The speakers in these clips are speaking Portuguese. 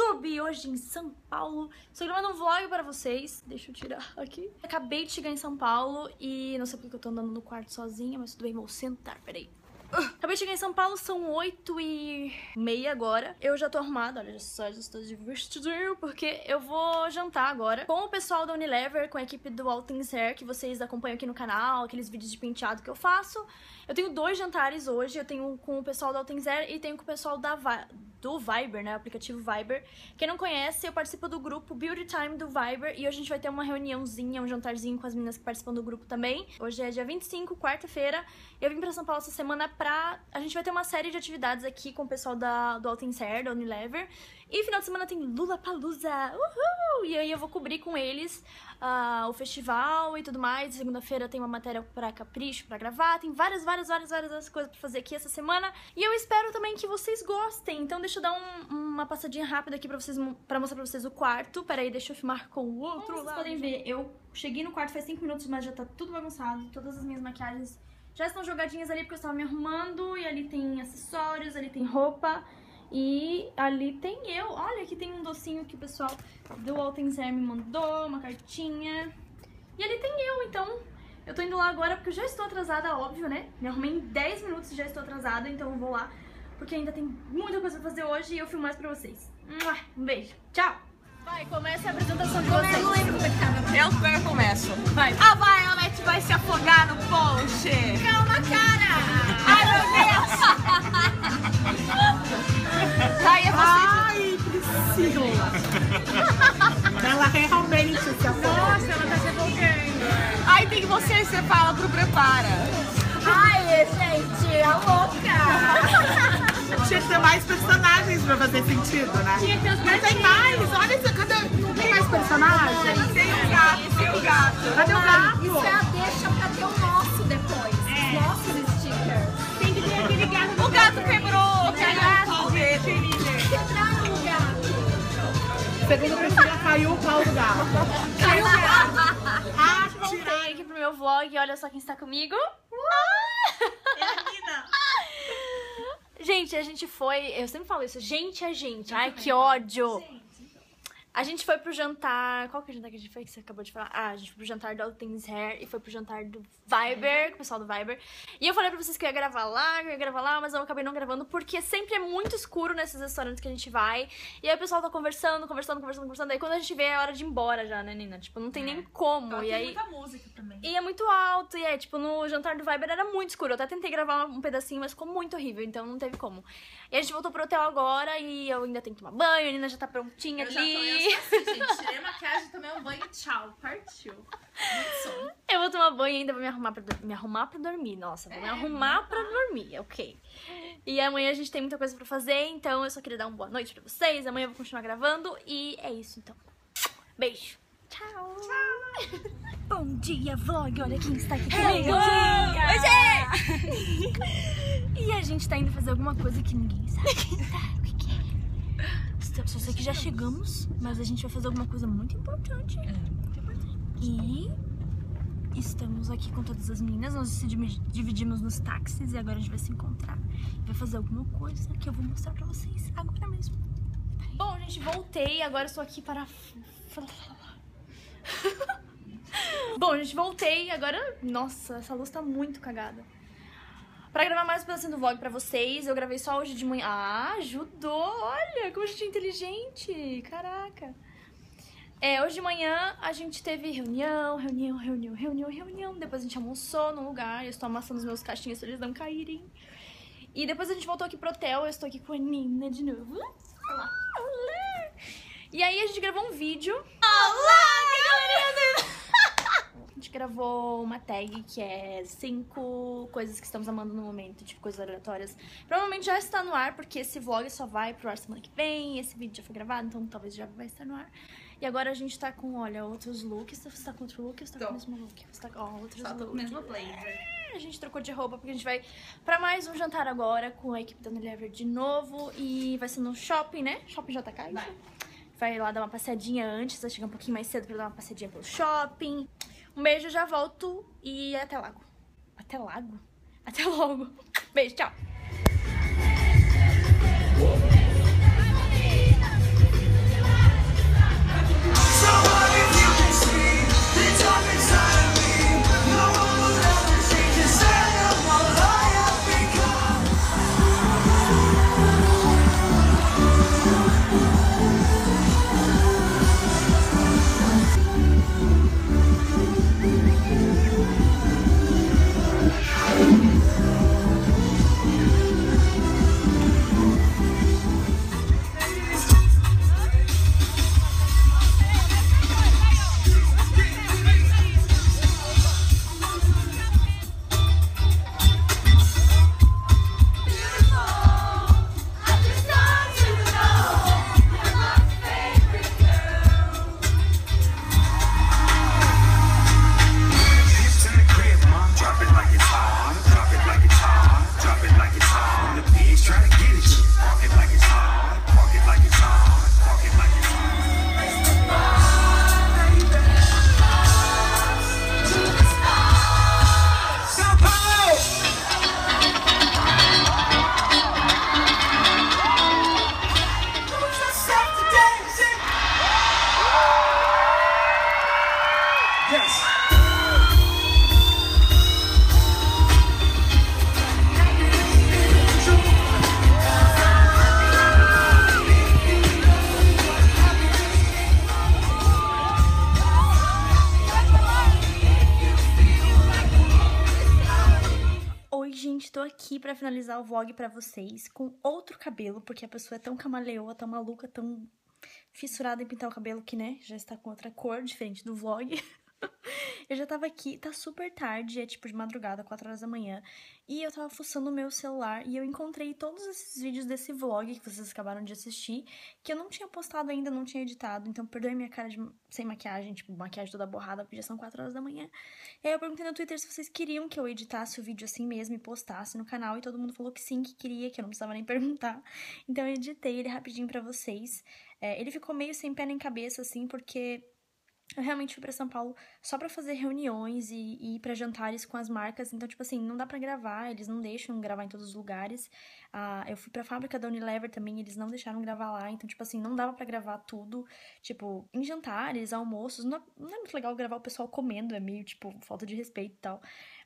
YouTube, hoje em São Paulo. Estou gravando um vlog para vocês. Deixa eu tirar aqui. Acabei de chegar em São Paulo e não sei porque eu tô andando no quarto sozinha, mas tudo bem, vou sentar, peraí. Acabei de chegar em São Paulo, são 8 e meia agora. Eu já tô arrumada, olha só, já estou de vestidinho, porque eu vou jantar agora com o pessoal da Unilever, com a equipe do All Things Hair, que vocês acompanham aqui no canal, aqueles vídeos de penteado que eu faço. Eu tenho dois jantares hoje, eu tenho com o pessoal da All Things Hair e tenho com o pessoal da Vi do Viber, né, o aplicativo Viber. Quem não conhece, eu participo do grupo Beauty Time do Viber e hoje a gente vai ter uma reuniãozinha, um jantarzinho com as meninas que participam do grupo também. Hoje é dia 25, quarta-feira. Eu vim pra São Paulo essa semana pra... A gente vai ter uma série de atividades aqui com o pessoal da, do Altenser, da Unilever. E final de semana tem Lula Palusa! Uhul! E aí eu vou cobrir com eles uh, o festival e tudo mais. Segunda-feira tem uma matéria pra Capricho pra gravar. Tem várias, várias, várias, várias coisas pra fazer aqui essa semana. E eu espero também que vocês gostem. Então deixa eu dar um, uma passadinha rápida aqui pra, vocês, pra mostrar pra vocês o quarto. Pera aí, deixa eu filmar com o outro Como vocês podem ver, eu cheguei no quarto faz 5 minutos, mas já tá tudo bagunçado. Todas as minhas maquiagens já estão jogadinhas ali porque eu estava me arrumando. E ali tem acessórios, ali tem roupa. E ali tem eu. Olha, aqui tem um docinho que o pessoal do Altenzer me mandou, uma cartinha. E ali tem eu, então eu tô indo lá agora porque eu já estou atrasada, óbvio, né? Me arrumei em 10 minutos e já estou atrasada, então eu vou lá porque ainda tem muita coisa pra fazer hoje e eu filmo mais pra vocês. Um beijo. Tchau! Vai, começa a apresentação de vocês. Eu não lembro como é que tava. Eu, eu começo. Vai. A Violet vai se afogar no post. Calma, cara! Ai, meu Deus! Ela realmente se afogou. Nossa, ela tá se afogando. Ai, tem você, você fala pro prepara. Ai, gente, a louca. Tinha que ter mais personagens pra fazer sentido, né? Tinha que ter os Mas tem mais, olha isso, cadê? Não tem mais personagens? Tem o gato, tem o gato. Cadê o gato? Segundo Priscila, caiu o pau do gato. Caiu o gato. Ah, Voltei aqui pro meu vlog, olha só quem está comigo. Gente, a gente foi. Eu sempre falo isso. Gente é gente. Ai, que ódio. A gente foi pro jantar. Qual que é o jantar que a gente foi que você acabou de falar? Ah, a gente foi pro jantar do All Things Hair e foi pro jantar do Viber, com o pessoal do Viber. E eu falei pra vocês que eu ia gravar lá, que eu ia gravar lá, mas eu acabei não gravando porque sempre é muito escuro nesses restaurantes que a gente vai. E aí o pessoal tá conversando, conversando, conversando, conversando. Aí quando a gente vê é hora de ir embora já, né, Nina? Tipo, não tem nem como. e aí. muita música também. E é muito alto, e é, tipo, no jantar do Viber era muito escuro. Eu até tentei gravar um pedacinho, mas ficou muito horrível, então não teve como. E a gente voltou pro hotel agora e eu ainda tenho que tomar banho, a Nina já tá prontinha Eu ali. Assim, gente. Tirei a maquiagem, tomei um banho, tchau. Partiu. Muito sono. Eu vou tomar banho e ainda vou me arrumar pra, me arrumar pra dormir. Nossa, vou me É, arrumar pra dormir, ok. E amanhã a gente tem muita coisa pra fazer, então eu só queria dar uma boa noite pra vocês. Amanhã eu vou continuar gravando e é isso então. Beijo. Tchau. Bom dia, vlog. Olha quem está aqui comigo. Oi, gente! e a gente tá indo fazer alguma coisa que ninguém sabe quem tá. O que, que é? Só sei que já chegamos, mas a gente vai fazer alguma coisa muito importante. E estamos aqui com todas as meninas. Nós se divi- dividimos nos táxis e agora a gente vai se encontrar. E vai fazer alguma coisa que eu vou mostrar pra vocês agora mesmo. Bom, gente, voltei. Agora estou aqui para. Bom, gente, voltei. Agora, nossa, essa luz tá muito cagada. Pra gravar mais um pedacinho do vlog pra vocês, eu gravei só hoje de manhã. Ah, ajudou! Olha, como a gente é inteligente! Caraca! É, hoje de manhã a gente teve reunião, reunião, reunião, reunião, reunião. Depois a gente almoçou num lugar. Eu estou amassando os meus caixinhas pra eles não caírem. E depois a gente voltou aqui pro hotel. Eu estou aqui com a Nina de novo. Olá! Olá! E aí a gente gravou um vídeo. Olá, galerinha! A gente gravou uma tag que é cinco coisas que estamos amando no momento, tipo coisas aleatórias. Provavelmente já está no ar, porque esse vlog só vai pro ar semana que vem. Esse vídeo já foi gravado, então talvez já vai estar no ar. E agora a gente tá com, olha, outros looks. Você tá com outro look ou você tá com o Tô. mesmo look? Você tá com ó, outros Só tô com o mesmo blazer. A gente trocou de roupa porque a gente vai pra mais um jantar agora com a equipe da Unilever de novo. E vai ser no shopping, né? Shopping JK? Vai. Vai lá dar uma passeadinha antes, vai chegar um pouquinho mais cedo pra dar uma passeadinha pelo shopping. Um beijo, já volto e até logo. Até logo? Até logo. Beijo, tchau. Pra finalizar o vlog pra vocês com outro cabelo, porque a pessoa é tão camaleoa, tão maluca, tão fissurada em pintar o cabelo que, né, já está com outra cor, diferente do vlog. eu já tava aqui, tá super tarde, é tipo de madrugada, 4 horas da manhã, e eu tava fuçando o meu celular e eu encontrei todos esses vídeos desse vlog que vocês acabaram de assistir, que eu não tinha postado ainda, não tinha editado, então perdoe minha cara de, sem maquiagem, tipo, maquiagem toda borrada, porque já são 4 horas da manhã. E aí eu perguntei no Twitter se vocês queriam que eu editasse o vídeo assim mesmo e postasse no canal, e todo mundo falou que sim, que queria, que eu não precisava nem perguntar. Então eu editei ele rapidinho pra vocês. É, ele ficou meio sem pé nem cabeça, assim, porque eu realmente fui para São Paulo só para fazer reuniões e, e ir para jantares com as marcas. Então, tipo assim, não dá para gravar, eles não deixam gravar em todos os lugares. Ah, eu fui pra fábrica da Unilever também, eles não deixaram gravar lá. Então, tipo assim, não dava para gravar tudo. Tipo, em jantares, almoços. Não, não é muito legal gravar o pessoal comendo, é meio, tipo, falta de respeito e tal.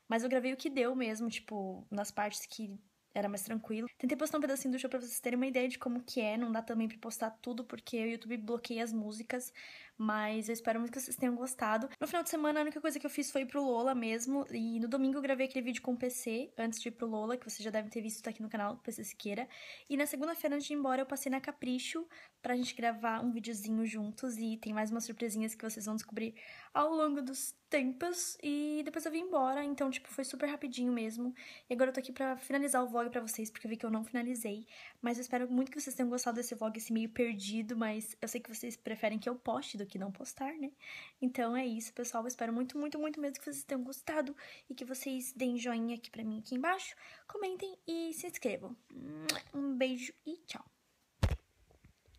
Mas eu gravei o que deu mesmo, tipo, nas partes que era mais tranquilo. Tentei postar um pedacinho do show pra vocês terem uma ideia de como que é. Não dá também pra postar tudo, porque o YouTube bloqueia as músicas. Mas eu espero muito que vocês tenham gostado. No final de semana, a única coisa que eu fiz foi ir pro Lola mesmo. E no domingo eu gravei aquele vídeo com o PC, antes de ir pro Lola, que vocês já devem ter visto tá aqui no canal, PC Siqueira. E na segunda-feira, antes de ir embora, eu passei na Capricho pra gente gravar um videozinho juntos. E tem mais umas surpresinhas que vocês vão descobrir ao longo dos tempos. E depois eu vim embora, então, tipo, foi super rapidinho mesmo. E agora eu tô aqui pra finalizar o vlog pra vocês, porque eu vi que eu não finalizei. Mas eu espero muito que vocês tenham gostado desse vlog, esse meio perdido. Mas eu sei que vocês preferem que eu poste do que não postar, né? Então é isso, pessoal. Eu espero muito, muito, muito mesmo que vocês tenham gostado e que vocês deem joinha aqui pra mim aqui embaixo, comentem e se inscrevam. Um beijo e tchau!